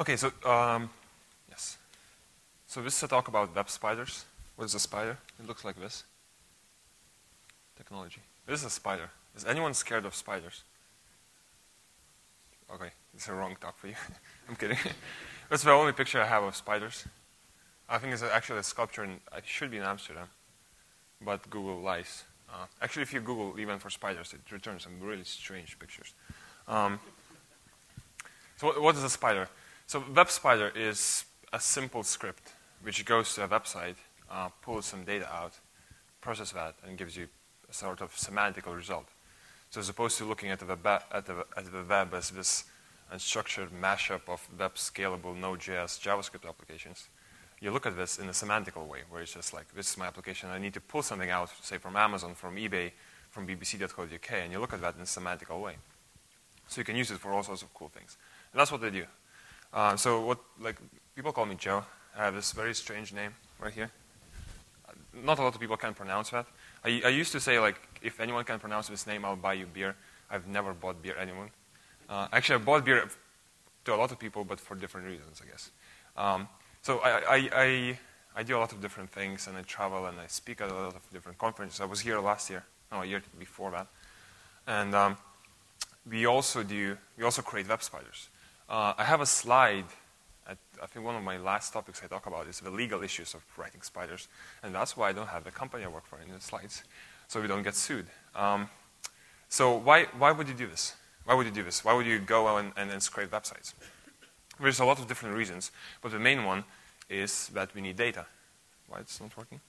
Okay, so um, yes. So this is a talk about web spiders. What is a spider? It looks like this. Technology. This is a spider. Is anyone scared of spiders? Okay, it's a wrong talk for you. I'm kidding. That's the only picture I have of spiders. I think it's actually a sculpture, and it should be in Amsterdam, but Google lies. Uh, actually, if you Google even for spiders, it returns some really strange pictures. Um, so what, what is a spider? So web spider is a simple script which goes to a website, uh, pulls some data out, processes that, and gives you a sort of semantical result. So as opposed to looking at the web, at the, at the web as this unstructured mashup of web scalable Node.js JavaScript applications, you look at this in a semantical way, where it's just like, this is my application, I need to pull something out, say from Amazon, from eBay, from bbc.co.uk, and you look at that in a semantical way. So you can use it for all sorts of cool things. And that's what they do. Uh, so what, like, people call me Joe. I have this very strange name right here. Not a lot of people can pronounce that. I, I used to say, like, if anyone can pronounce this name, I'll buy you beer. I've never bought beer anyone. Uh, actually, I bought beer to a lot of people, but for different reasons, I guess. Um, so I, I, I, I, do a lot of different things, and I travel and I speak at a lot of different conferences. I was here last year, no, a year before that. And um, we also do, we also create web spiders. Uh, I have a slide at, I think one of my last topics I talk about is the legal issues of writing spiders, and that's why I don't have the company I work for in the slides, so we don't get sued. Um, so why, why would you do this? Why would you do this? Why would you go and, and, and scrape websites? There's a lot of different reasons, but the main one is that we need data. Why it's not working?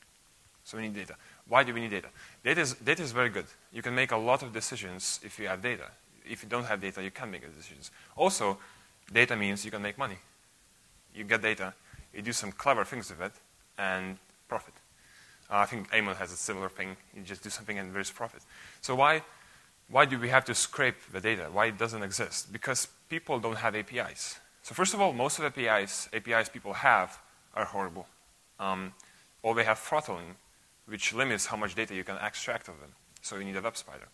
So we need data. Why do we need data? Data is, data is very good. You can make a lot of decisions if you have data. If you don't have data, you can't make decisions. Also, data means you can make money you get data, you do some clever things with it, and profit. Uh, I think Amon has a similar thing. You just do something and there's profit. So why, why do we have to scrape the data? Why it doesn't exist? Because people don't have APIs. So first of all, most of the APIs, APIs people have are horrible. Um, or they have throttling, which limits how much data you can extract of them. So you need a web spider.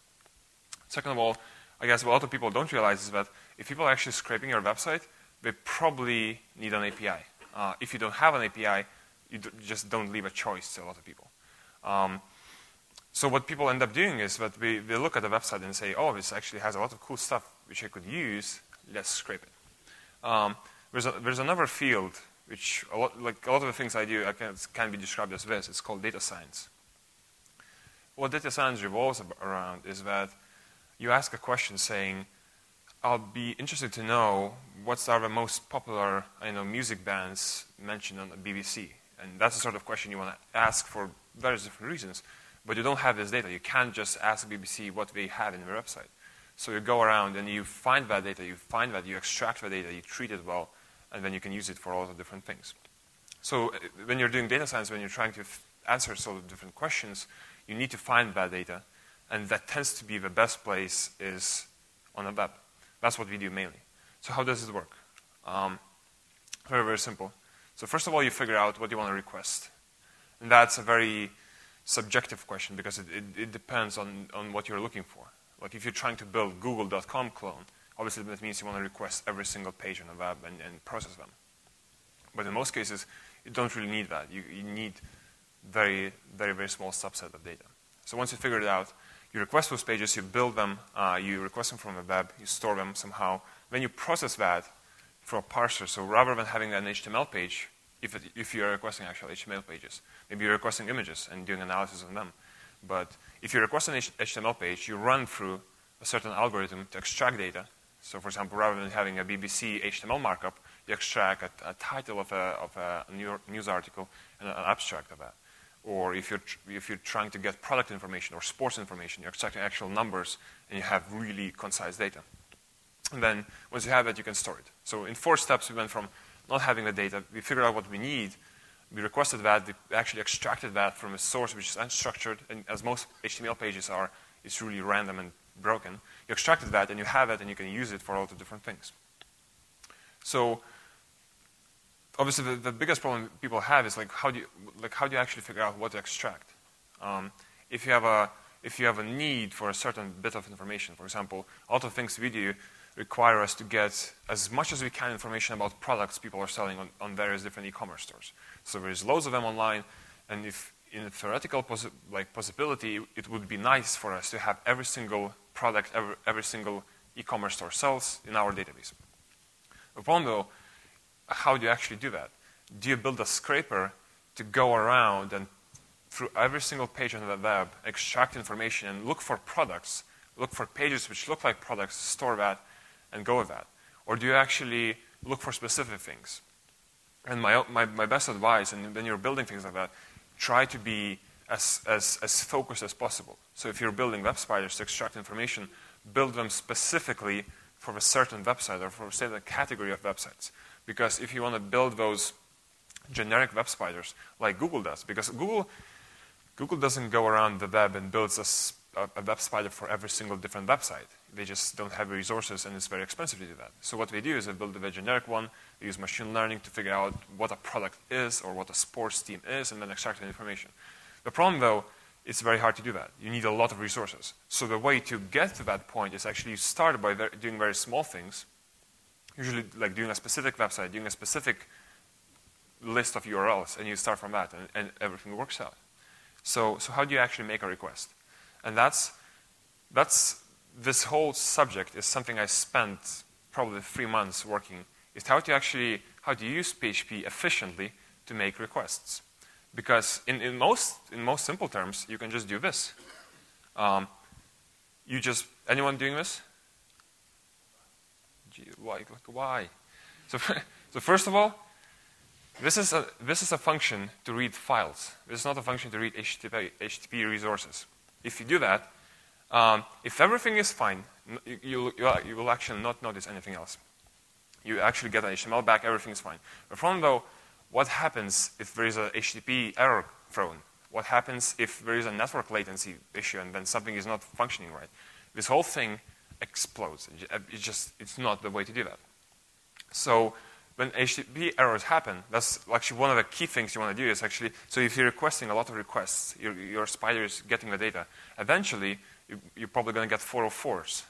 Second of all, I guess what a lot of people don't realize is that if people are actually scraping your website, they probably need an API. Uh, if you don't have an API, you just don't leave a choice to a lot of people. Um, so what people end up doing is that we, they look at the website and say, oh, this actually has a lot of cool stuff which I could use. Let's scrape it. Um, there's, a, there's another field which, a lot, like a lot of the things I do I can, can be described as this. It's called data science. What data science revolves around is that you ask a question saying, I'll be interested to know what are the most popular I know, music bands mentioned on the BBC. And that's the sort of question you want to ask for various different reasons. But you don't have this data. You can't just ask BBC what they have in their website. So you go around and you find that data, you find that, you extract the data, you treat it well, and then you can use it for all the different things. So uh, when you're doing data science, when you're trying to answer sort of different questions, you need to find that data, and that tends to be the best place is on the web. That's what we do mainly. So how does it work? Um, very, very simple. So first of all, you figure out what you want to request. And that's a very subjective question because it, it, it, depends on, on what you're looking for. Like if you're trying to build google.com clone, obviously that means you want to request every single page on the web and, and process them. But in most cases, you don't really need that. You, you need very, very, very small subset of data. So once you figure it out, you request those pages, you build them, uh, you request them from the web, you store them somehow. Then you process that for a parser. So rather than having an HTML page, if, it, if you're requesting actual HTML pages, maybe you're requesting images and doing analysis on them. But if you request an HTML page, you run through a certain algorithm to extract data. So for example, rather than having a BBC HTML markup, you extract a, a title of a, of a news article and an abstract of that or if you're, if you're trying to get product information or sports information, you're extracting actual numbers and you have really concise data. And then once you have that, you can store it. So in four steps, we went from not having the data, we figured out what we need, we requested that, we actually extracted that from a source which is unstructured, and as most HTML pages are, it's really random and broken. You extracted that, and you have it, and you can use it for all the different things. So obviously the, the, biggest problem people have is like how do you like how do you actually figure out what to extract? Um, if you have a if you have a need for a certain bit of information, for example, a lot of things we do, require us to get as much as we can information about products people are selling on, on various different e-commerce stores. So there's loads of them online, and if in a theoretical like possibility, it would be nice for us to have every single product, every, every single e-commerce store sells in our database. The problem though, how do you actually do that? Do you build a scraper to go around and through every single page on the web, extract information and look for products, look for pages which look like products, store that, and go with that? Or do you actually look for specific things? And my, my, my best advice, and when you're building things like that, try to be as, as, as focused as possible. So if you're building web spiders to extract information, build them specifically for a certain website or for a certain category of websites. Because if you want to build those generic web spiders like Google does, because Google, Google doesn't go around the web and builds a, a web spider for every single different website. They just don't have the resources and it's very expensive to do that. So what they do is they build a generic one, they use machine learning to figure out what a product is or what a sports team is and then extract the information. The problem though, it's very hard to do that. You need a lot of resources. So the way to get to that point is actually you start by doing very small things, usually like doing a specific website, doing a specific list of URLs, and you start from that, and, and everything works out. So, so how do you actually make a request? And that's, that's this whole subject is something I spent probably three months working, is how to actually, how to use PHP efficiently to make requests. Because in, in, most, in most simple terms, you can just do this. Um, you just, anyone doing this? Why? Like, why? So, so first of all, this is, a, this is a function to read files. This is not a function to read HTTP, HTTP resources. If you do that, um, if everything is fine, you, you, you, will actually not notice anything else. You actually get an HTML back, everything is fine. But from though, what happens if there is a HTTP error thrown? What happens if there is a network latency issue and then something is not functioning right? This whole thing explodes. It's just, it's not the way to do that. So when HTTP errors happen, that's actually one of the key things you want to do is actually, so if you're requesting a lot of requests, your, your spider is getting the data, eventually you, you're probably going to get 404s.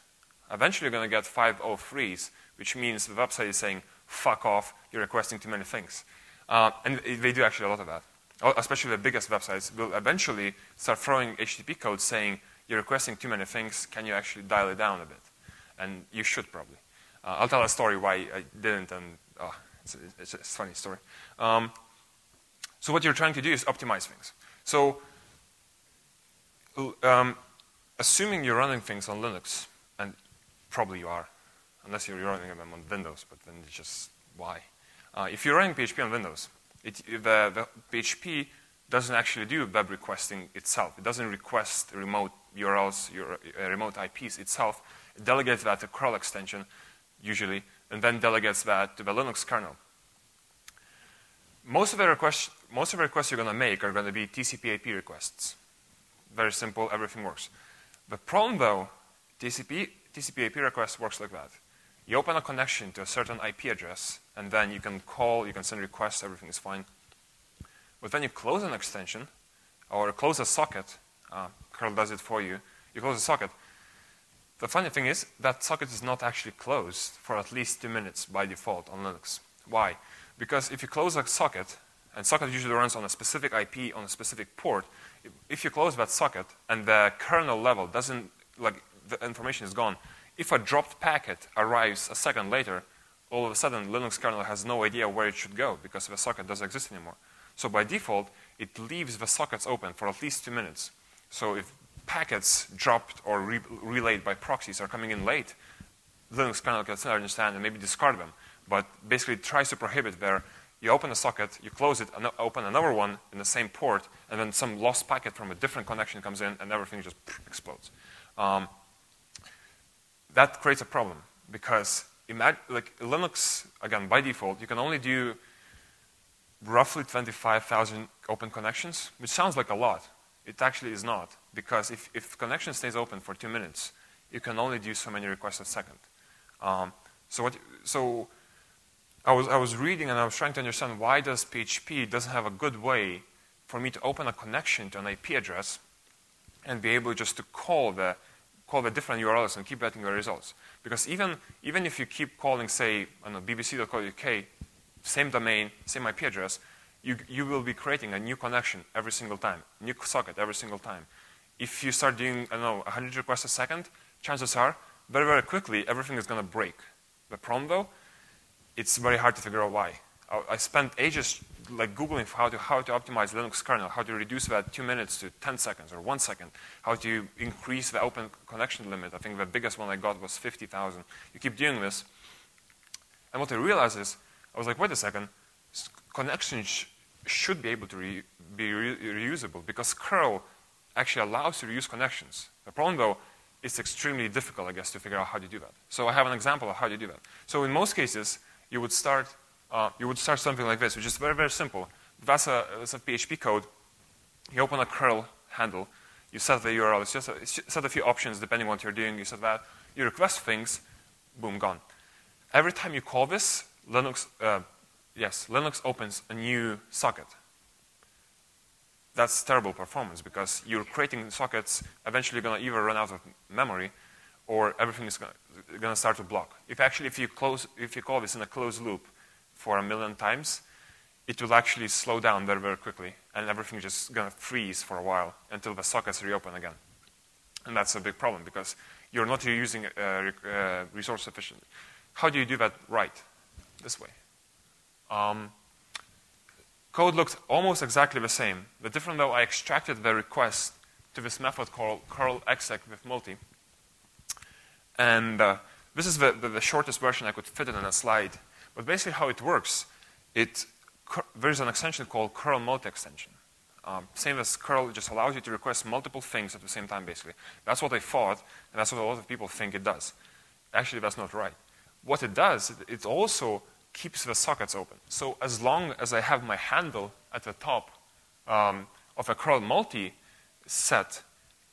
Eventually you're going to get 503s, which means the website is saying, fuck off, you're requesting too many things. Uh, and they do actually a lot of that. Especially the biggest websites will eventually start throwing HTTP code saying, you're requesting too many things, can you actually dial it down a bit? And you should probably. Uh, I'll tell a story why I didn't, and oh, it's, a, it's, a, funny story. Um, so what you're trying to do is optimize things. So um, assuming you're running things on Linux, and probably you are, unless you're running them on Windows, but then it's just why? Uh, if you're running PHP on Windows, it, the, the PHP doesn't actually do web requesting itself. It doesn't request remote URLs, your, uh, remote IPs itself. It delegates that to curl extension, usually, and then delegates that to the Linux kernel. Most of the requests, most of the requests you're going to make are going to be TCP IP requests. Very simple, everything works. The problem though, TCP, TCP IP request works like that. You open a connection to a certain IP address, and then you can call, you can send requests, everything is fine. But when you close an extension, or close a socket, uh, curl does it for you, you close a socket, the funny thing is that socket is not actually closed for at least two minutes by default on Linux. Why? Because if you close a socket, and socket usually runs on a specific IP on a specific port, if you close that socket and the kernel level doesn't, like the information is gone, if a dropped packet arrives a second later, all of a sudden Linux kernel has no idea where it should go because the socket doesn't exist anymore. So by default, it leaves the sockets open for at least two minutes. So if packets dropped or re relayed by proxies are coming in late, Linux kernel can still understand and maybe discard them. But basically it tries to prohibit where you open a socket, you close it, and open another one in the same port, and then some lost packet from a different connection comes in, and everything just explodes. Um, that creates a problem because like Linux, again, by default, you can only do roughly 25,000 open connections, which sounds like a lot. It actually is not, because if, if connection stays open for two minutes, you can only do so many requests a second. Um, so, what, so I, was, I was reading and I was trying to understand why does PHP doesn't have a good way for me to open a connection to an IP address and be able just to call the call the different URLs and keep getting the results. Because even, even if you keep calling, say, I know, bbc.co.uk, same domain, same IP address, you, you will be creating a new connection every single time, new socket every single time. If you start doing, I don't know, 100 requests a second, chances are, very, very quickly, everything is going to break. The problem, though, it's very hard to figure out why. I, I spent ages like Googling how to, how to optimize Linux kernel, how to reduce that two minutes to 10 seconds or one second, how to increase the open connection limit. I think the biggest one I got was 50,000. You keep doing this. And what I realize is, I was like, wait a second, connections sh should be able to re be re reusable because curl actually allows you to reuse connections. The problem, though, it's extremely difficult, I guess, to figure out how to do that. So I have an example of how to do that. So in most cases, you would start uh, you would start something like this, which is very, very simple. That's a, that's a PHP code. You open a curl handle. You set the URL. It's just a, it's set a few options depending on what you're doing. You set that. You request things. Boom, gone. Every time you call this, Linux, uh, yes, Linux opens a new socket. That's terrible performance because you're creating sockets. Eventually, going to either run out of memory, or everything is going to start to block. If actually, if you close, if you call this in a closed loop, for a million times, it will actually slow down very, very quickly, and everything just going to freeze for a while until the sockets reopen again. And that's a big problem because you're not using uh, uh, resource efficiently. How do you do that right? This way. Um, code looks almost exactly the same. The different though, I extracted the request to this method called curl exec with multi. And uh, this is the, the, the, shortest version I could fit it in a slide. But basically how it works, it, there's an extension called curl multi-extension. Um, same as curl, just allows you to request multiple things at the same time, basically. That's what I thought, and that's what a lot of people think it does. Actually, that's not right. What it does, it also keeps the sockets open. So as long as I have my handle at the top um, of a curl multi set,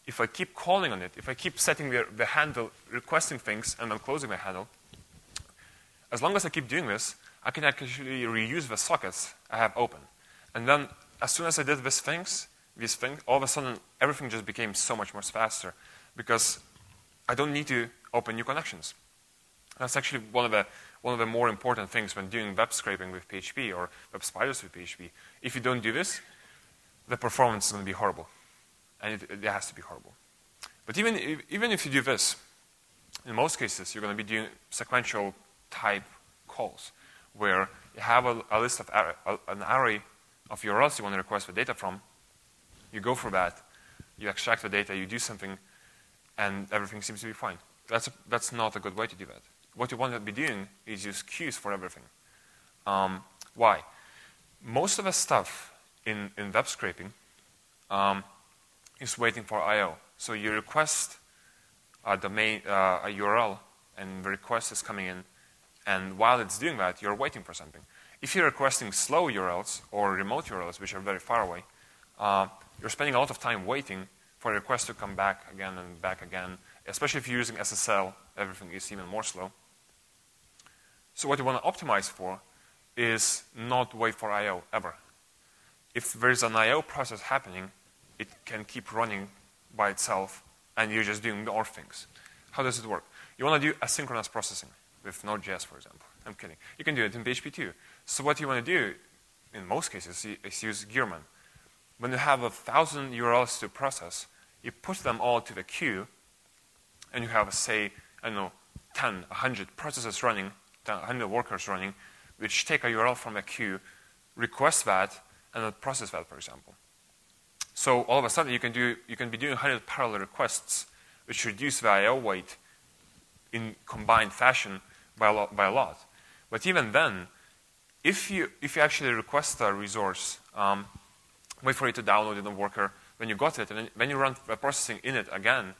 if I keep calling on it, if I keep setting the, the handle, requesting things, and then closing the handle, as long as I keep doing this, I can actually reuse the sockets I have open. And then as soon as I did these things, these things, all of a sudden everything just became so much more faster because I don't need to open new connections. That's actually one of the one of the more important things when doing web scraping with PHP or web spiders with PHP. If you don't do this, the performance is going to be horrible, and it, it has to be horrible. But even if, even if you do this, in most cases you're going to be doing sequential type calls, where you have a, a list of an array of URLs you want to request the data from. You go for that, you extract the data, you do something, and everything seems to be fine. That's, a, that's not a good way to do that. What you want to be doing is use queues for everything. Um, why? Most of the stuff in, in web scraping um, is waiting for I.O. So you request a domain, uh, a URL, and the request is coming in and while it's doing that, you're waiting for something. If you're requesting slow URLs or remote URLs, which are very far away, uh, you're spending a lot of time waiting for a request to come back again and back again. Especially if you're using SSL, everything is even more slow. So what you want to optimize for is not wait for I.O. ever. If there's an I.O. process happening, it can keep running by itself, and you're just doing more things. How does it work? You want to do asynchronous processing with Node.js, for example. I'm kidding. You can do it in PHP too. So what you want to do, in most cases, is use Gearman. When you have a thousand URLs to process, you push them all to the queue, and you have, say, I don't know, 10, 100 processes running, 100 workers running, which take a URL from a queue, request that, and then process that, for example. So all of a sudden, you can, do, you can be doing 100 parallel requests, which reduce the I.O. wait in combined fashion by a lot. By a lot. But even then, if you, if you actually request a resource, um, wait for it to download in the worker, when you got it, and when you run the processing in it again,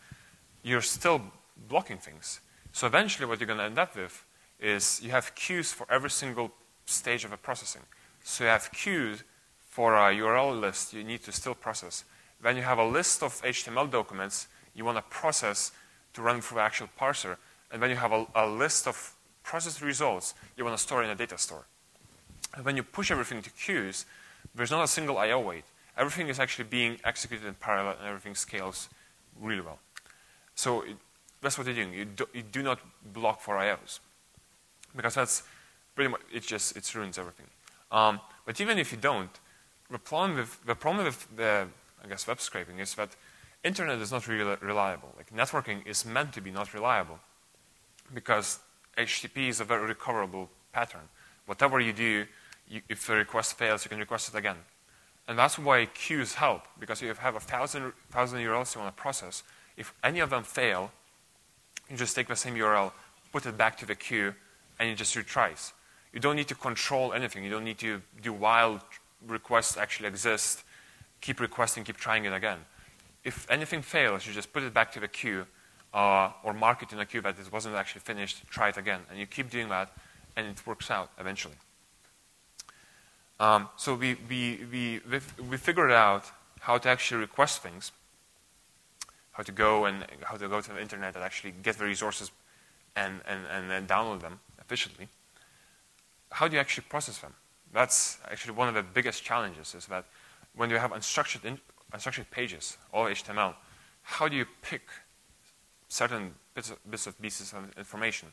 you're still blocking things. So eventually what you're going to end up with is you have queues for every single stage of a processing. So you have queues for a URL list you need to still process. Then you have a list of HTML documents you want to process to run through the actual parser. And then you have a, a list of processed results you want to store in a data store. And when you push everything to queues, there's not a single I.O. wait. Everything is actually being executed in parallel and everything scales really well. So it, that's what you're doing. You do, you do not block for IOs because that's pretty much it. Just it ruins everything. Um, but even if you don't, the problem with the problem with the I guess web scraping is that internet is not really reliable. Like networking is meant to be not reliable because HTTP is a very recoverable pattern. Whatever you do, you, if the request fails, you can request it again. And that's why queues help, because if you have a thousand, thousand URLs you want to process, if any of them fail, you just take the same URL, put it back to the queue, and you just retries. You don't need to control anything. You don't need to do while requests actually exist, keep requesting, keep trying it again. If anything fails, you just put it back to the queue uh, or mark it in a queue that it wasn't actually finished, try it again. And you keep doing that, and it works out eventually. Um, so we, we, we, we figured out how to actually request things, how to go and how to go to the internet and actually get the resources and, and, and then download them efficiently. How do you actually process them? That's actually one of the biggest challenges is that when you have unstructured, in, unstructured pages, all HTML, how do you pick certain bits of, bits of pieces of information?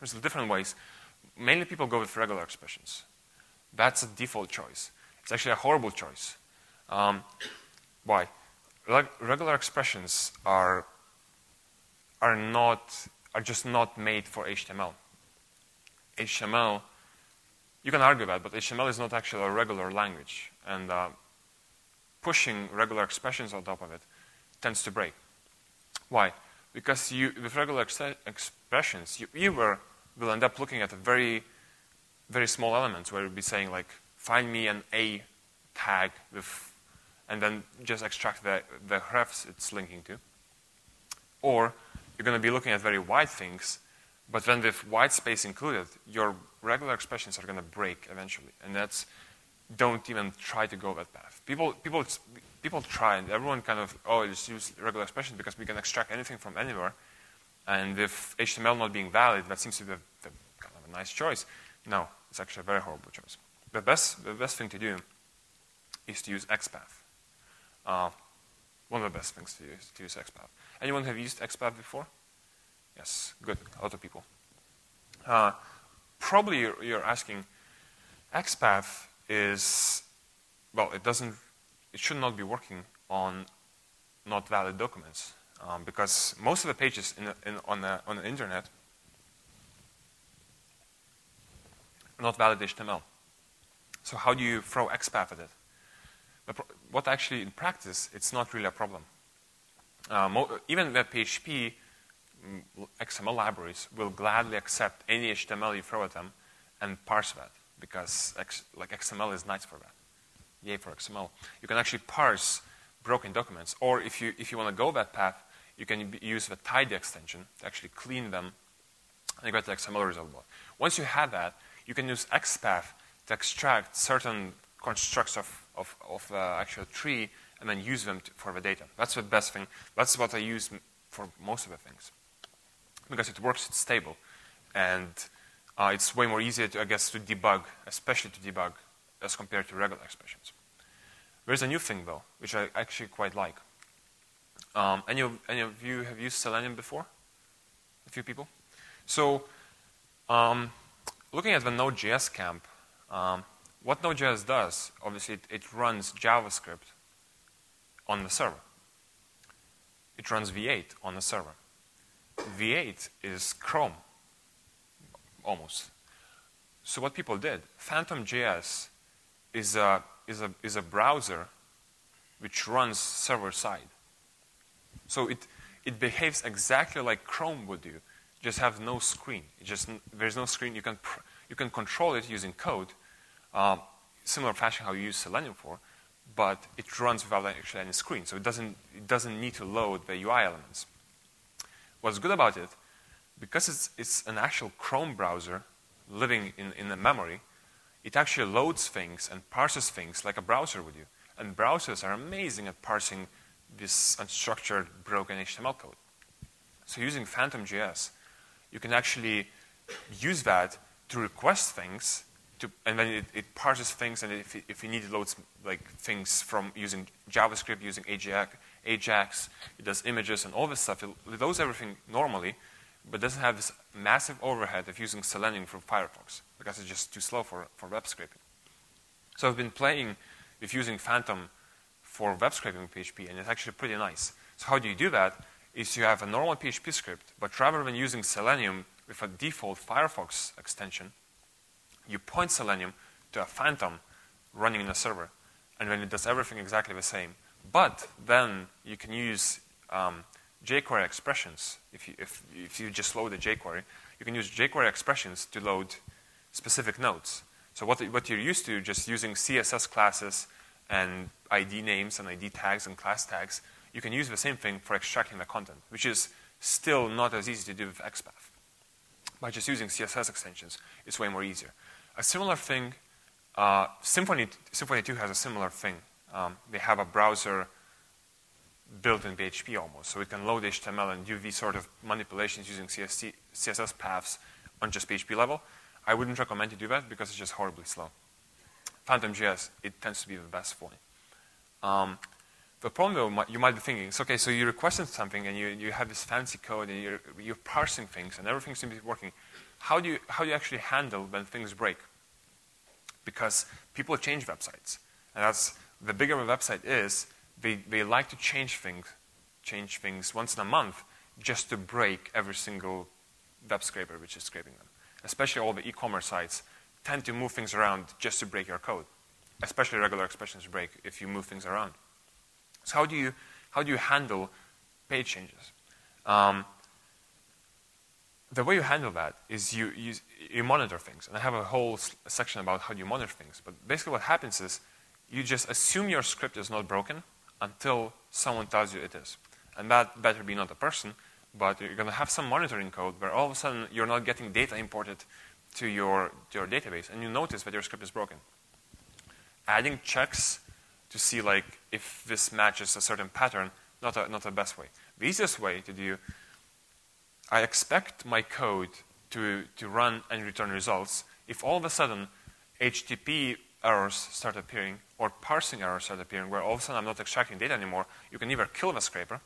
There's different ways. Mainly people go with regular expressions. That's a default choice. It's actually a horrible choice. Um, why? regular expressions are are not are just not made for HTML. HTML, you can argue that, but HTML is not actually a regular language, and uh, pushing regular expressions on top of it tends to break. Why? Because you, with regular ex expressions, you either will end up looking at a very very small elements where you'll be saying like, find me an A tag with, and then just extract the, the refs it's linking to. Or you're going to be looking at very wide things, but then with white space included, your regular expressions are going to break eventually. And that's, don't even try to go that path. People, people, people try, and everyone kind of, oh, just use regular expressions because we can extract anything from anywhere. And with HTML not being valid, that seems to be the, the kind of a nice choice. No, it's actually a very horrible choice. The best, the best thing to do is to use XPath. Uh, one of the best things to use, to use XPath. Anyone have used XPath before? Yes, good. A lot of people. Uh, probably you're, you're asking, XPath is, well, it doesn't, it should not be working on not valid documents um, because most of the pages in, in, on, the, on the internet not valid HTML. So how do you throw XPath at it? What actually, in practice, it's not really a problem. Uh, even the PHP XML libraries will gladly accept any HTML you throw at them and parse that because X, like XML is nice for that. Yay for XML. You can actually parse broken documents, or if you if you want to go that path, you can use the tidy extension to actually clean them and get the XML result. Once you have that, you can use XPath to extract certain constructs of, of, of the actual tree and then use them to, for the data. That's the best thing. That's what I use for most of the things. Because it works, it's stable. And uh, it's way more easier, to, I guess, to debug, especially to debug, as compared to regular expressions. There's a new thing, though, which I actually quite like. Um, any, of, any of you have used Selenium before? A few people? So, um, looking at the Node.js camp, um, what Node.js does, obviously, it, it, runs JavaScript on the server. It runs V8 on the server. V8 is Chrome, almost. So what people did, Phantom.js is a, is, a, is a browser which runs server-side. So it, it behaves exactly like Chrome would do just have no screen. It just there's no screen. You can you can control it using code, um, similar fashion how you use Selenium for, but it runs without actually any screen. So it doesn't it doesn't need to load the UI elements. What's good about it, because it's it's an actual Chrome browser living in in the memory, it actually loads things and parses things like a browser would do. And browsers are amazing at parsing this unstructured, broken HTML code. So using Phantom.js, you can actually use that to request things, to, and then it, it, parses things, and if, if you need to load like things from using JavaScript, using Ajax, Ajax, it does images and all this stuff. It, loads everything normally, but doesn't have this massive overhead of using Selenium from Firefox because it's just too slow for, for web scraping. So I've been playing with using Phantom for web scraping PHP, and it's actually pretty nice. So how do you do that? Is you have a normal PHP script, but rather than using Selenium with a default Firefox extension, you point Selenium to a Phantom running in a server, and then it does everything exactly the same. But then you can use um, jQuery expressions. If you, if, if you just load a jQuery, you can use jQuery expressions to load specific nodes. So what, what you're used to, just using CSS classes and ID names and ID tags and class tags, you can use the same thing for extracting the content, which is still not as easy to do with XPath. By just using CSS extensions, it's way more easier. A similar thing, uh, Symfony, Symfony 2 has a similar thing. Um, they have a browser built in PHP almost, so it can load HTML and do these sort of manipulations using CSC, CSS paths on just PHP level. I wouldn't recommend you do that because it's just horribly slow. PhantomJS, it tends to be the best for you. Um, the problem, though, you might be thinking, is, okay, so you requested something and you, you have this fancy code and you're, you're parsing things and everything seems to be working. How do, you, how do you actually handle when things break? Because people change websites. And that's the bigger a website is, they, they like to change things, change things once in a month just to break every single web scraper which is scraping them. Especially all the e-commerce sites tend to move things around just to break your code. Especially regular expressions break if you move things around. So how do you, how do you handle page changes? Um, the way you handle that is you, you, you monitor things. And I have a whole section about how you monitor things. But basically what happens is you just assume your script is not broken until someone tells you it is. And that better be not a person, but you're going to have some monitoring code where all of a sudden you're not getting data imported to your, your database, and you notice that your script is broken. Adding checks to see like if this matches a certain pattern, not a, not the best way. The easiest way to do, I expect my code to, to run and return results if all of a sudden HTTP errors start appearing or parsing errors start appearing where all of a sudden I'm not extracting data anymore, you can either kill the scraper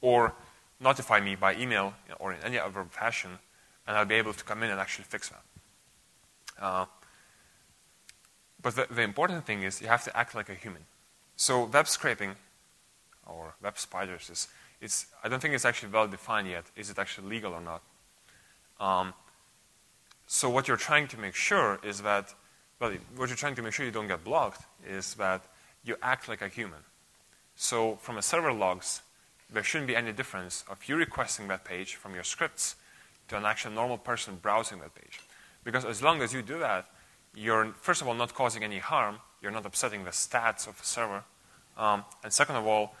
or notify me by email or in any other fashion, and I'll be able to come in and actually fix that. Uh, but the, the, important thing is you have to act like a human. So web scraping or web spiders is, it's, I don't think it's actually well defined yet. Is it actually legal or not? Um, so what you're trying to make sure is that well, what you're trying to make sure you don't get blocked is that you act like a human. So from a server logs, there shouldn't be any difference of you requesting that page from your scripts to an actual normal person browsing that page. Because as long as you do that, you're, first of all, not causing any harm. You're not upsetting the stats of the server. Um, and second of all,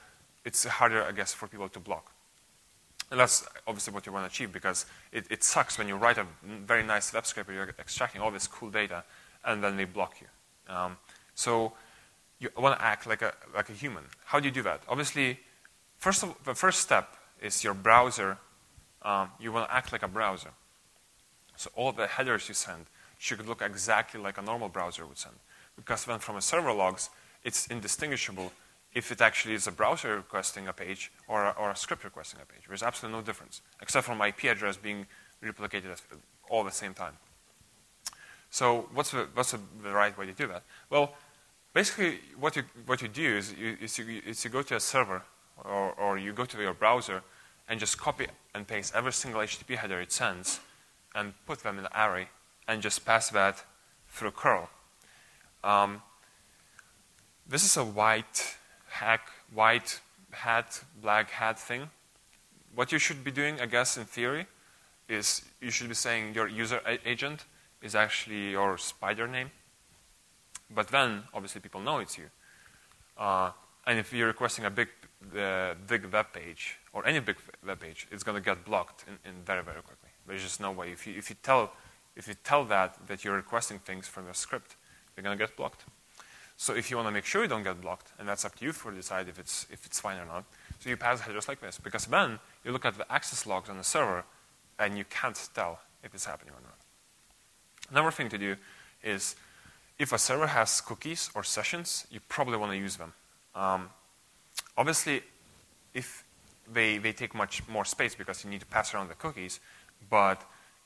it's harder, I guess, for people to block. And that's obviously what you want to achieve because it, it sucks when you write a very nice web scraper, you're extracting all this cool data, and then they block you. Um, so you want to act like a, like a human. How do you do that? Obviously, first of, the first step is your browser. Um, you want to act like a browser. So all the headers you send should look exactly like a normal browser would send. Because then from a server logs, it's indistinguishable if it actually is a browser requesting a page or a, or a script requesting a page. There's absolutely no difference, except for my IP address being replicated all at the same time. So what's the, what's the, right way to do that? Well, basically what you, what you do is you, is you, is you go to a server or, or you go to your browser and just copy and paste every single HTTP header it sends and put them in an array and just pass that through curl. Um, this is a white hack, white hat, black hat thing. What you should be doing, I guess, in theory, is you should be saying your user agent is actually your spider name. But then, obviously, people know it's you. Uh, and if you're requesting a big, uh, big web page, or any big web page, it's going to get blocked in, in, very, very quickly. There's just no way. If you, if you, tell, if you tell that, that you're requesting things from your script, you're going to get blocked. So if you want to make sure you don't get blocked, and that's up to you to decide if it's, if it's fine or not, so you pass headers like this. Because then you look at the access logs on the server, and you can't tell if it's happening or not. Another thing to do is if a server has cookies or sessions, you probably want to use them. Um, obviously, if they, they take much more space because you need to pass around the cookies, but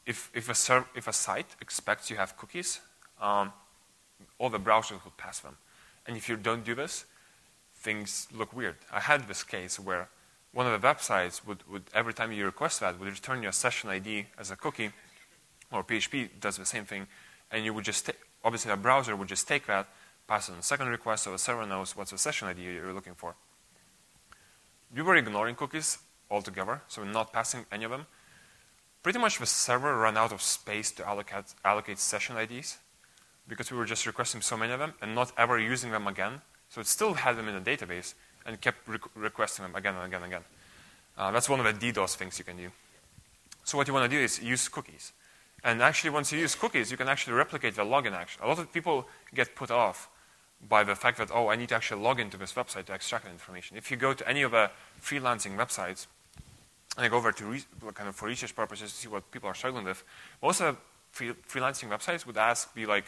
if, if, a, serv- if a site expects you have cookies, um, all the browsers will pass them. And if you don't do this, things look weird. I had this case where one of the websites would, would every time you request that, would return you a session ID as a cookie, or PHP does the same thing, and you would just obviously a browser would just take that, pass it on a second request, so the server knows what's the session ID you're looking for. We were ignoring cookies altogether, so we're not passing any of them. Pretty much the server ran out of space to allocate, allocate session IDs because we were just requesting so many of them and not ever using them again. So it still had them in the database and kept re requesting them again and again and again. Uh, that's one of the DDoS things you can do. So what you want to do is use cookies. And actually, once you use cookies, you can actually replicate the login action. A lot of people get put off by the fact that, oh, I need to actually log into this website to extract that information. If you go to any of the freelancing websites, and I go over to re- kind of for research purposes to see what people are struggling with, most of the free- freelancing websites would ask, be like,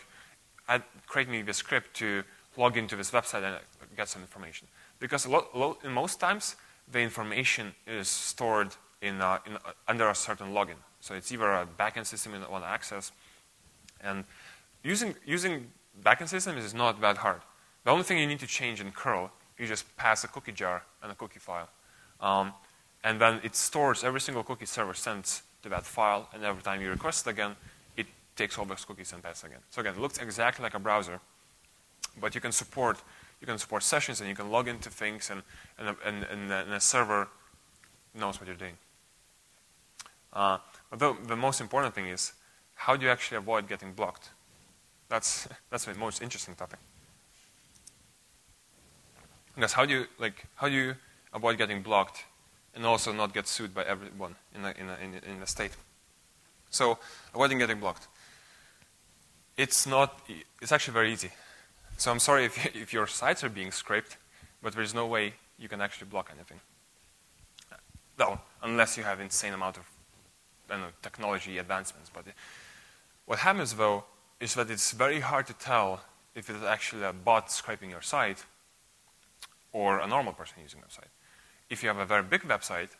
create me the script to log into this website and get some information. Because a lot, a lot, in most times, the information is stored in, uh, in, uh, under a certain login. So it's either a backend system want to access, and using, using backend systems is not that hard. The only thing you need to change in curl, you just pass a cookie jar and a cookie file. Um, and then it stores every single cookie server sends to that file, and every time you request it again, it takes all those cookies and passes again. So again, it looks exactly like a browser, but you can support you can support sessions and you can log into things, and and and, and, and a server knows what you're doing. Uh, but the, most important thing is how do you actually avoid getting blocked? That's, that's the most interesting topic. Because how do you, like, how do you avoid getting blocked and also not get sued by everyone in the, in the, in the state? So, avoiding getting blocked. It's not, it's actually very easy. So I'm sorry if, if your sites are being scraped, but there's no way you can actually block anything. No, unless you have insane amount of know, technology advancements. But what happens, though, is that it's very hard to tell if it is actually a bot scraping your site or a normal person using the site. If you have a very big website,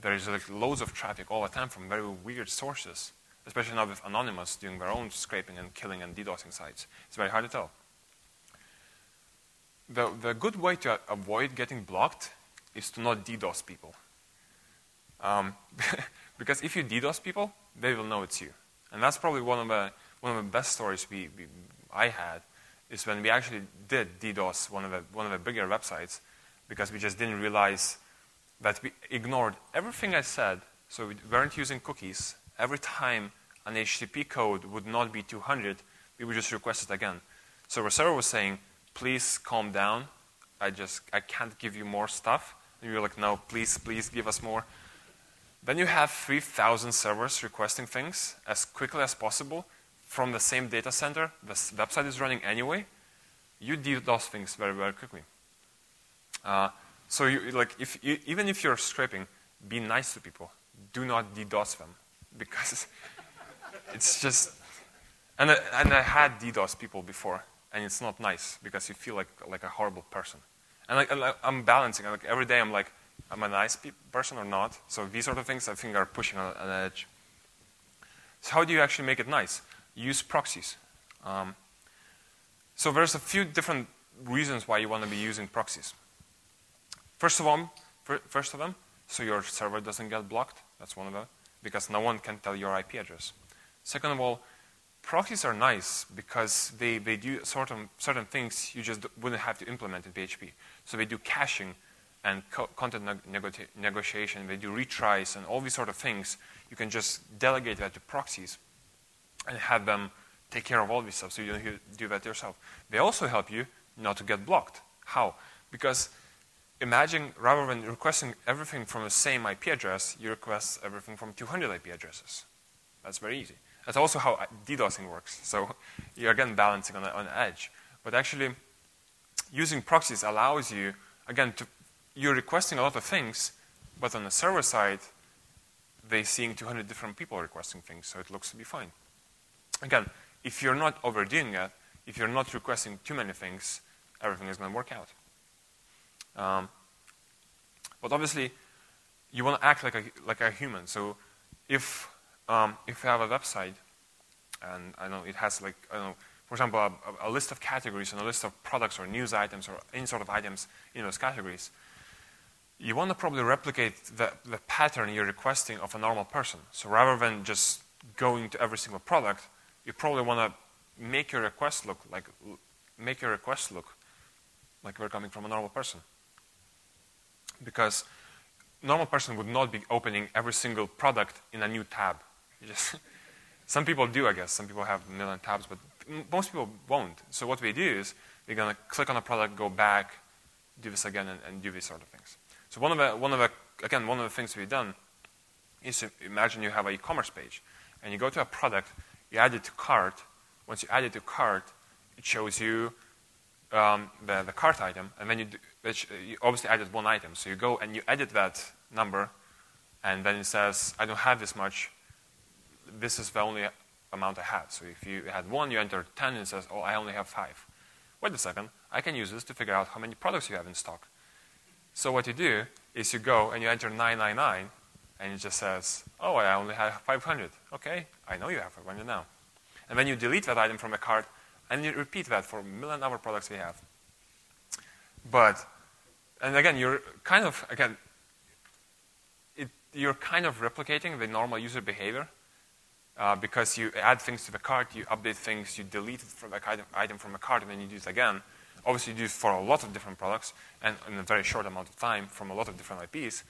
there is like loads of traffic all the time from very weird sources, especially now with Anonymous doing their own scraping and killing and DDoSing sites. It's very hard to tell. The, the good way to avoid getting blocked is to not DDoS people. Um, because if you DDoS people, they will know it's you. And that's probably one of the one of the best stories we, we, I had is when we actually did DDoS one of the one of the bigger websites because we just didn't realize that we ignored everything I said. So we weren't using cookies. Every time an HTTP code would not be 200, we would just request it again. So our server was saying, "Please calm down. I just I can't give you more stuff." And we were like, "No, please, please give us more." Then you have 3,000 servers requesting things as quickly as possible from the same data center. The website is running anyway. You DDoS things very, very quickly. Uh, so, you, like, if you, even if you're scraping, be nice to people. Do not DDoS them because it's just. And I, and I had DDoS people before, and it's not nice because you feel like like a horrible person. And like, I'm balancing. Like every day, I'm like, am I a nice person or not? So these sort of things I think are pushing on an edge. So how do you actually make it nice? Use proxies. Um, so there's a few different reasons why you want to be using proxies. First of all, first of them, so your server doesn't get blocked. That's one of them, because no one can tell your IP address. Second of all, proxies are nice because they, they do certain, certain things you just wouldn't have to implement in PHP. So they do caching and co content neg negotiation, they do retries and all these sort of things, you can just delegate that to proxies and have them take care of all this stuff so you don't do that yourself. They also help you not to get blocked. How? Because imagine rather than requesting everything from the same IP address, you request everything from 200 IP addresses. That's very easy. That's also how uh, DDoSing works. So you're again balancing on, on edge. But actually, using proxies allows you, again, to you're requesting a lot of things, but on the server side, they're seeing 200 different people requesting things, so it looks to be fine. Again, if you're not overdoing it, if you're not requesting too many things, everything is going to work out. Um, But obviously, you want to act like a, like a human. So if, um, if you have a website, and I know it has like, I know, for example, a, a, list of categories and a list of products or news items or any sort of items in those categories, you want to probably replicate the, the pattern you're requesting of a normal person. So rather than just going to every single product, you probably want to make your request look like make your request look like we're coming from a normal person. Because normal person would not be opening every single product in a new tab. just some people do, I guess. Some people have a million tabs, but most people won't. So what we do is we're going to click on a product, go back, do this again, and, and do these sort of things. So one of the, one of the, again, one of the things we've done is imagine you have an e-commerce page, and you go to a product, you add it to cart. Once you add it to cart, it shows you um, the, the cart item, and then you, do, you obviously added one item. So you go and you edit that number, and then it says, I don't have this much. This is the only amount I have. So if you had one, you enter 10, and it says, oh, I only have five. Wait a second. I can use this to figure out how many products you have in stock. So what you do is you go and you enter 999, and it just says, oh, I only have 500. Okay, I know you have 500 now. And then you delete that item from a cart, and you repeat that for a million other products we have. But, and again, you're kind of, again, it, you're kind of replicating the normal user behavior uh, because you add things to the cart, you update things, you delete from item, item from a cart, and then you do it again. Obviously, you do for a lot of different products and in a very short amount of time from a lot of different IPs,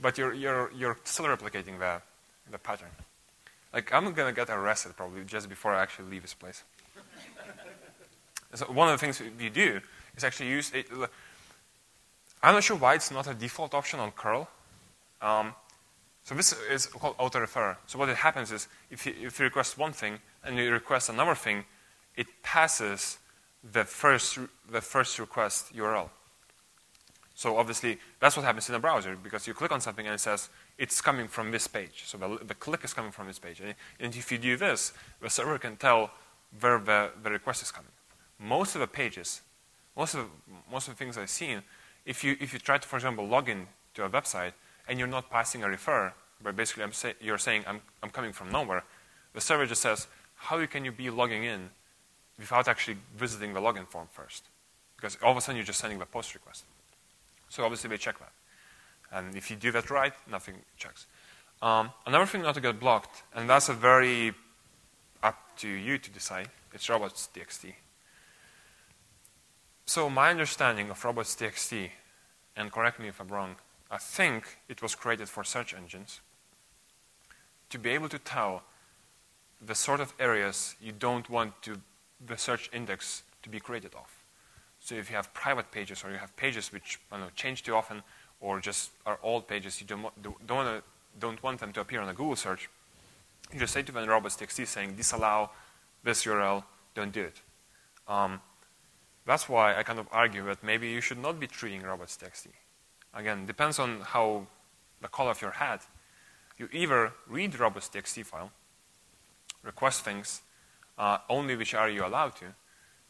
but you're, you're, you're still replicating the, the pattern. Like, I'm going to get arrested probably just before I actually leave this place. So one of the things we do is actually use it. I'm not sure why it's not a default option on curl. Um, so this is called auto-refer. So what it happens is if you, if you request one thing and you request another thing, it passes the first, the first request URL. So obviously, that's what happens in a browser because you click on something and it says it's coming from this page. So the, the click is coming from this page. And if you do this, the server can tell where the, the request is coming most of the pages, most of most of the things I've seen, if you, if you try to, for example, log in to a website and you're not passing a refer, but basically I'm say, you're saying I'm, I'm coming from nowhere, the server just says, how can you be logging in without actually visiting the login form first? Because all of a sudden you're just sending the post request. So obviously they check that. And if you do that right, nothing checks. Um, another thing not to get blocked, and that's a very up to you to decide, it's robots.txt. So my understanding of robots.txt, and correct me if I'm wrong, I think it was created for search engines to be able to tell the sort of areas you don't want to, the search index to be created of. So if you have private pages or you have pages which I know, change too often or just are old pages you don't, don't, wanna, don't want them to appear on a Google search, you just say to them robots.txt saying disallow this URL, don't do it. Um, that's why I kind of argue that maybe you should not be treating robots.txt. Again, depends on how the color of your hat. You either read robots.txt file, request things uh, only which are you allowed to,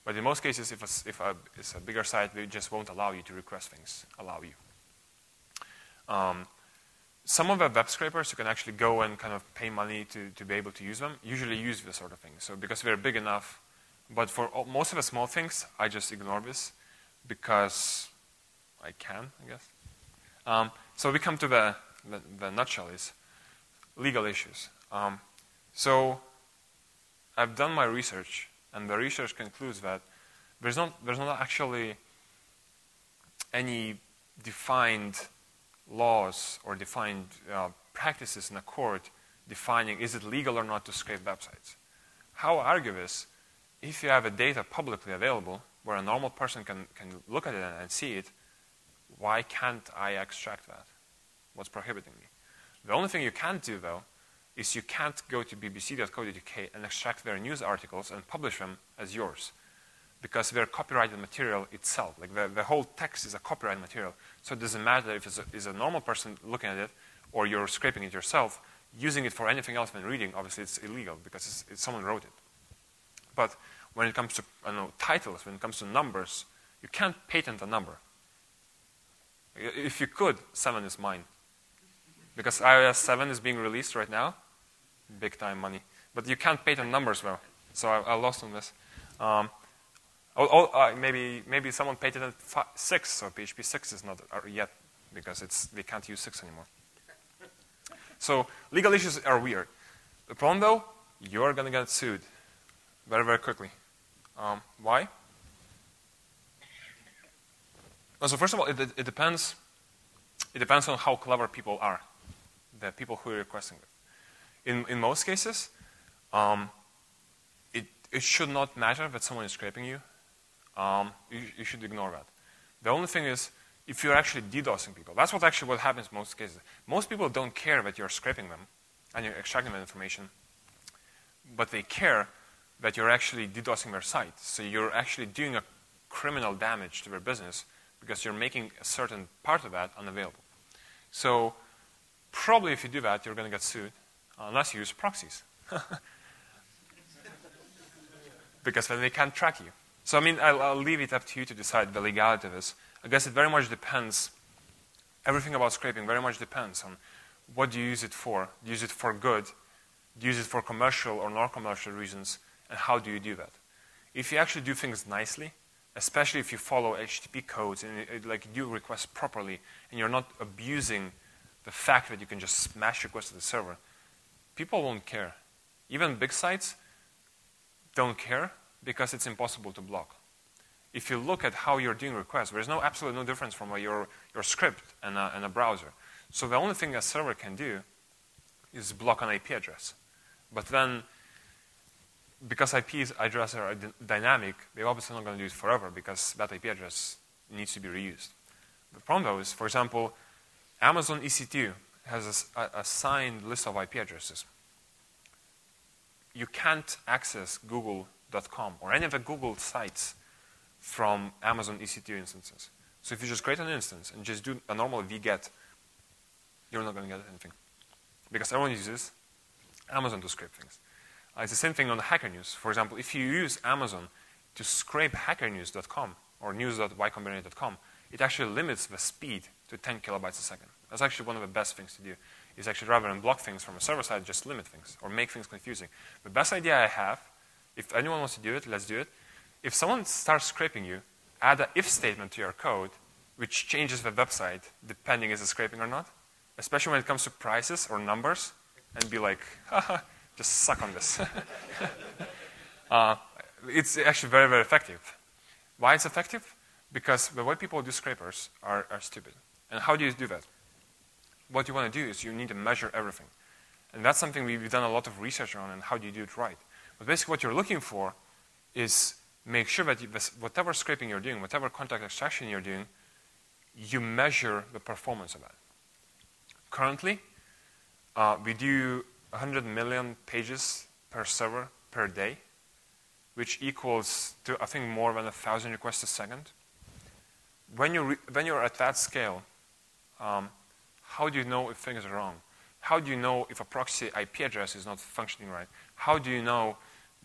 but in most cases, if, if a, it's a bigger site, we just won't allow you to request things, allow you. Um, some of the web scrapers, you can actually go and kind of pay money to, to be able to use them, usually use this sort of thing. So because they're big enough, but for all, most of the small things, I just ignore this because I can, I guess. Um, so we come to the, the, the, nutshell is legal issues. Um, so I've done my research, and the research concludes that there's not, there's not actually any defined laws or defined uh, practices in a court defining is it legal or not to scrape websites. How I argue this if you have a data publicly available where a normal person can, can look at it and see it, why can't I extract that? What's prohibiting me? The only thing you can't do, though, is you can't go to bbc.co.uk and extract their news articles and publish them as yours because they're copyrighted material itself. Like the, the whole text is a copyrighted material. So it doesn't matter if it's a, it's a normal person looking at it or you're scraping it yourself. Using it for anything else than reading, obviously, it's illegal because it's, it's someone wrote it. But when it comes to know, titles, when it comes to numbers, you can't patent a number. If you could, 7 is mine. Because iOS 7 is being released right now, big time money. But you can't pay the numbers well. So I, I lost on this. Um, oh, oh, uh, maybe, maybe someone patented 6, so PHP 6 is not uh, yet, because it's, they can't use 6 anymore. So legal issues are weird. The problem, though, you're going to get sued very, very quickly. Um, why? Well, so first of all, it, it, depends. It depends on how clever people are, the people who are requesting it. In in most cases, um, it it should not matter that someone is scraping you. Um, you, you should ignore that. The only thing is if you're actually DDoSing people. That's what actually what happens in most cases. Most people don't care that you're scraping them and you're extracting that information, but they care that you're actually DDoSing their site. So you're actually doing a criminal damage to their business because you're making a certain part of that unavailable. So probably if you do that, you're going to get sued Uh, unless you use proxies. because then they can't track you. So I mean, I'll, I'll leave it up to you to decide the legality of this. I guess it very much depends. Everything about scraping very much depends on what do you use it for. Do you use it for good? Do you use it for commercial or non-commercial reasons? And how do you do that? If you actually do things nicely, especially if you follow HTTP codes and it, like do requests properly, and you're not abusing the fact that you can just smash requests to the server, people won't care. Even big sites don't care because it's impossible to block if you look at how you're doing requests, there's no absolutely no difference from your, your script and a, and a browser. So the only thing a server can do is block an IP address. But then, because IP addresses are dynamic, they're obviously not going to do it forever because that IP address needs to be reused. The problem, though, is, for example, Amazon EC2 has a, a signed list of IP addresses. You can't access google.com or any of the Google sites from Amazon EC2 instances. So if you just create an instance and just do a normal wget, you're not going to get anything. Because everyone uses Amazon to scrape things. Uh, it's the same thing on Hacker News. For example, if you use Amazon to scrape hackernews.com or news.ycombinator.com, it actually limits the speed to 10 kilobytes a second. That's actually one of the best things to do. Is actually rather than block things from a server side, just limit things or make things confusing. The best idea I have, if anyone wants to do it, let's do it, if someone starts scraping you, add an if statement to your code, which changes the website depending is it scraping or not, especially when it comes to prices or numbers, and be like, haha, just suck on this. uh, it's actually very, very effective. Why it's effective? Because the way people do scrapers are, are stupid. And how do you do that? What you want to do is you need to measure everything. And that's something we've done a lot of research on and how do you do it right. But basically what you're looking for is make sure that you, whatever scraping you're doing, whatever contact extraction you're doing, you measure the performance of that. Currently, uh, we do 100 million pages per server per day, which equals to, I think, more than 1,000 requests a second. When, you when you're at that scale, um, how do you know if things are wrong? How do you know if a proxy IP address is not functioning right? How do you know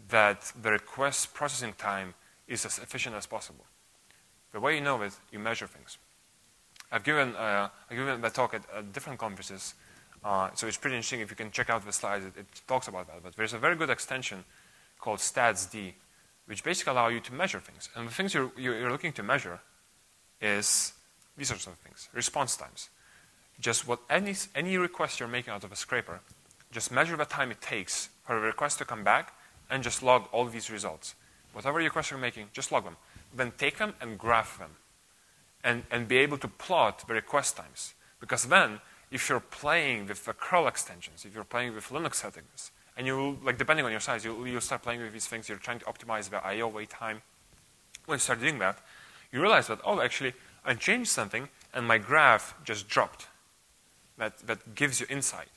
that the request processing time is as efficient as possible. The way you know it, you measure things. I've given, uh, I've given that talk at, different conferences, uh, so it's pretty interesting. If you can check out the slides, it, it, talks about that. But there's a very good extension called StatsD, which basically allow you to measure things. And the things you're, you're looking to measure is these sorts of things, response times. Just what any, any request you're making out of a scraper, just measure the time it takes for a request to come back and just log all these results. Whatever requests you're making, just log them. Then take them and graph them. And, and be able to plot the request times. Because then, if you're playing with the curl extensions, if you're playing with Linux settings, and you like depending on your size, you you start playing with these things. You're trying to optimize the I/O wait time. When you start doing that, you realize that oh, actually, I changed something, and my graph just dropped. That that gives you insight.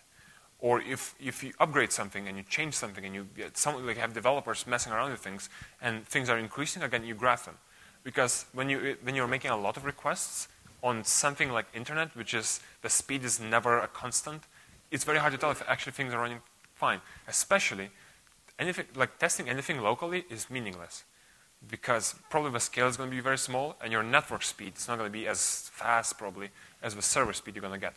Or if, if you upgrade something and you change something and you some, like have developers messing around with things and things are increasing, again, you graph them. Because when, you, when you're making a lot of requests on something like internet, which is the speed is never a constant, it's very hard to tell if actually things are running fine. Especially, anything, like testing anything locally is meaningless. because probably the scale is going to be very small and your network speed is not going to be as fast probably as the server speed you're going to get.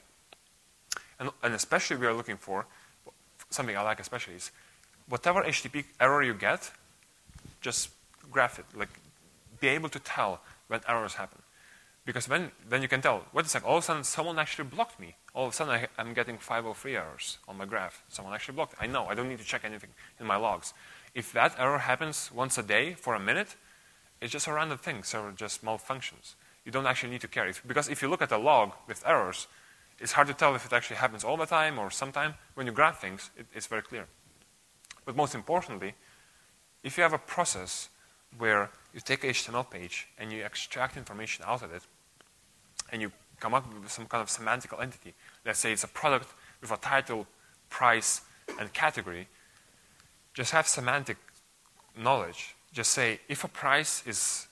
And, and especially we are looking for, something I like especially is, whatever HTTP error you get, just graph it, like be able to tell when errors happen. Because then, then you can tell, wait a second, all of a sudden someone actually blocked me. All of a sudden I, am getting 503 errors on my graph. Someone actually blocked. I know, I don't need to check anything in my logs. If that error happens once a day for a minute, it's just a random thing, so just malfunctions. You don't actually need to care. If, because if you look at a log with errors, it's hard to tell if it actually happens all the time or sometime. When you grab things, it, it's very clear. But most importantly, if you have a process where you take an HTML page and you extract information out of it, and you come up with some kind of semantical entity, let's say it's a product with a title, price, and category, just have semantic knowledge. Just say if a price is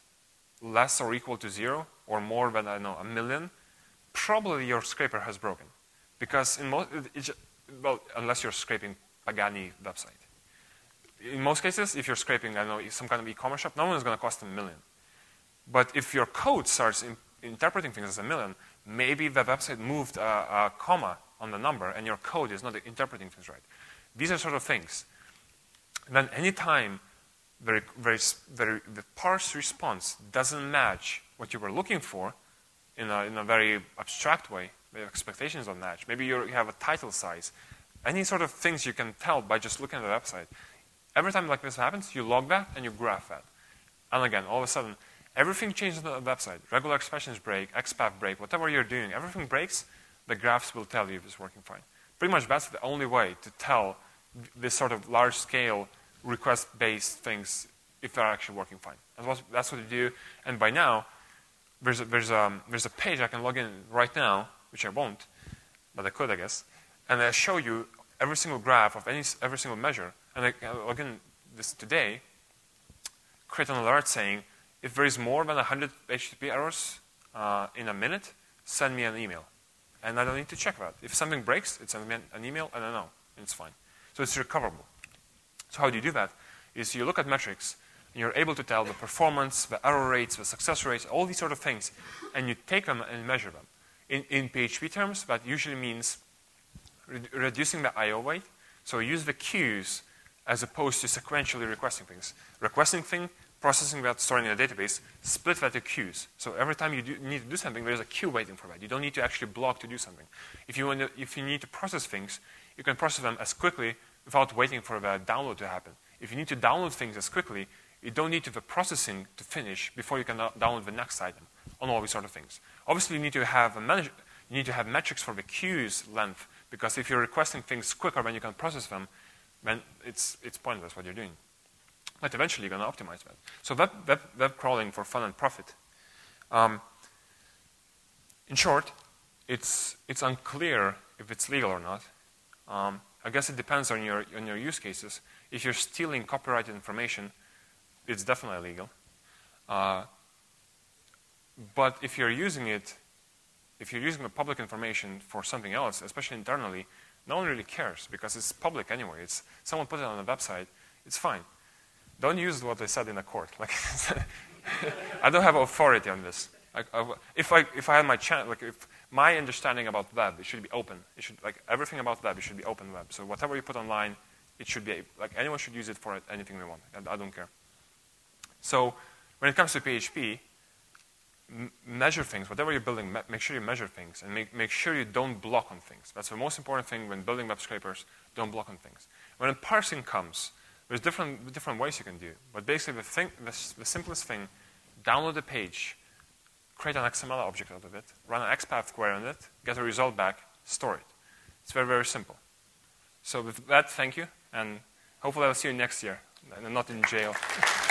less or equal to zero or more than, I know, a million, probably your scraper has broken. Because in most, well, unless you're scraping Pagani website. In most cases, if you're scraping, I know, some kind of e-commerce shop, no one is going to cost a million. But if your code starts in, interpreting things as a million, maybe the website moved a, a comma on the number and your code is not interpreting things right. These are sort of things then anytime the, the, the parse response doesn't match what you were looking for in a, in a very abstract way, the expectations don't match. Maybe you have a title size. Any sort of things you can tell by just looking at the website. Every time like this happens, you log that and you graph that. And again, all of a sudden, everything changes on the website. Regular expressions break, XPath break, whatever you're doing, everything breaks, the graphs will tell you if it's working fine. Pretty much that's the only way to tell this sort of large-scale request-based things if they're actually working fine. What, that's what you do. And by now, there's a, there's, a, there's a page I can log in right now, which I won't, but I could, I guess, and I show you every single graph of any, every single measure. And I can log in this today, create an alert saying, if there is more than 100 HTTP errors uh, in a minute, send me an email. And I don't need to check that. If something breaks, it sends me an email, and I know, and it's fine. So it's recoverable. So how do you do that? Is you look at metrics, and you're able to tell the performance, the error rates, the success rates, all these sort of things, and you take them and measure them. In, in PHP terms, that usually means re reducing the I.O. wait. So use the queues as opposed to sequentially requesting things. Requesting thing, processing that, storing in a database, split that to queues. So every time you do, need to do something, there's a queue waiting for that. You don't need to actually block to do something. If you, to, if you need to process things, you can process them as quickly without waiting for the download to happen. If you need to download things as quickly, you don't need to the processing to finish before you can download the next item on all these sort of things. Obviously, you need to have a manage, you need to have metrics for the queue's length because if you're requesting things quicker than you can process them, then it's, it's pointless what you're doing. But eventually, you're going to optimize that. So web, web, web crawling for fun and profit. Um, in short, it's, it's unclear if it's legal or not. Um, I guess it depends on your, on your use cases. If you're stealing copyrighted information, it's definitely illegal. Uh, but if you're using it, if you're using the public information for something else, especially internally, no one really cares because it's public anyway. It's someone put it on a website. It's fine. Don't use what they said in a court. Like I don't have authority on this. If I if I had my chance, like if my understanding about web, it should be open. It should, like, everything about web, it should be open web. So whatever you put online, it should be, like, anyone should use it for anything they want. I don't care. So when it comes to PHP, measure things. Whatever you're building, make sure you measure things and make, make sure you don't block on things. That's the most important thing when building web scrapers, don't block on things. When parsing comes, there's different, different ways you can do. But basically, the, thing, the, the simplest thing, download a page, create an XML object out of it, run an XPath query on it, get a result back, store it. It's very, very simple. So with that, thank you, and hopefully I'll see you next year, and not in jail.